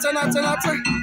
natter, natter, natter.